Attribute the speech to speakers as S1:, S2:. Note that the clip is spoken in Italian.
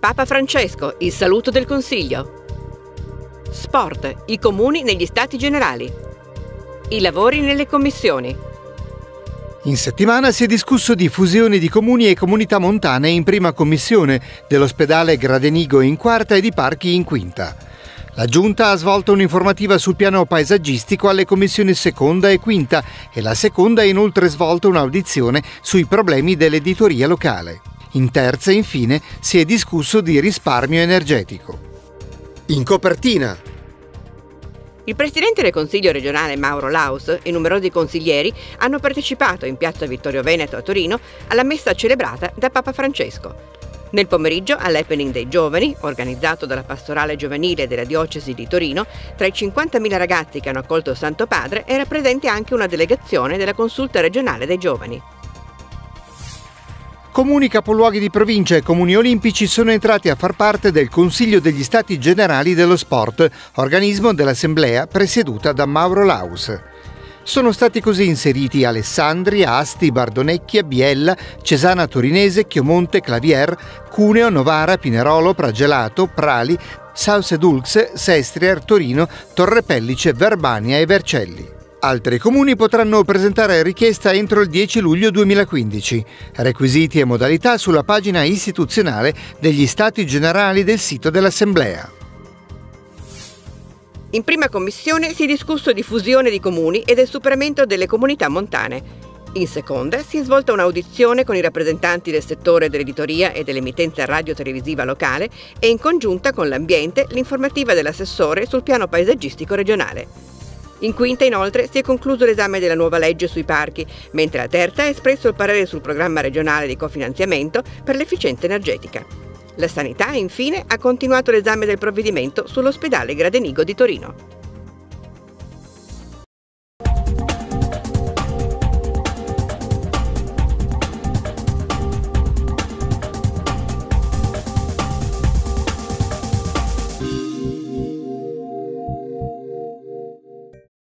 S1: Papa Francesco, il saluto del Consiglio. Sport, i comuni negli Stati Generali. I lavori nelle commissioni.
S2: In settimana si è discusso di fusioni di comuni e comunità montane in prima commissione, dell'ospedale Gradenigo in quarta e di parchi in quinta. La Giunta ha svolto un'informativa sul piano paesaggistico alle commissioni seconda e quinta e la seconda ha inoltre svolto un'audizione sui problemi dell'editoria locale. In terza, infine, si è discusso di risparmio energetico. In copertina.
S1: Il presidente del Consiglio regionale Mauro Laus e numerosi consiglieri hanno partecipato in piazza Vittorio Veneto a Torino alla messa celebrata da Papa Francesco. Nel pomeriggio, all'Happening dei Giovani, organizzato dalla Pastorale Giovanile della Diocesi di Torino, tra i 50.000 ragazzi che hanno accolto il Santo Padre era presente anche una delegazione della Consulta regionale dei Giovani.
S2: Comuni capoluoghi di provincia e comuni olimpici sono entrati a far parte del Consiglio degli Stati Generali dello Sport, organismo dell'Assemblea presieduta da Mauro Laus. Sono stati così inseriti Alessandri, Asti, Bardonecchia, Biella, Cesana Torinese, Chiomonte, Clavier, Cuneo, Novara, Pinerolo, Pragelato, Prali, Sauce Dulce, Sestrier, Torino, Torrepellice, Verbania e Vercelli. Altri comuni potranno presentare richiesta entro il 10 luglio 2015. Requisiti e modalità sulla pagina istituzionale degli Stati Generali del sito dell'Assemblea.
S1: In prima commissione si è discusso di fusione di comuni e del superamento delle comunità montane. In seconda si è svolta un'audizione con i rappresentanti del settore dell'editoria e dell'emittenza radio-televisiva locale e in congiunta con l'ambiente l'informativa dell'assessore sul piano paesaggistico regionale. In quinta, inoltre, si è concluso l'esame della nuova legge sui parchi, mentre la terza ha espresso il parere sul programma regionale di cofinanziamento per l'efficienza energetica. La sanità, infine, ha continuato l'esame del provvedimento sull'ospedale Gradenigo di Torino. Thank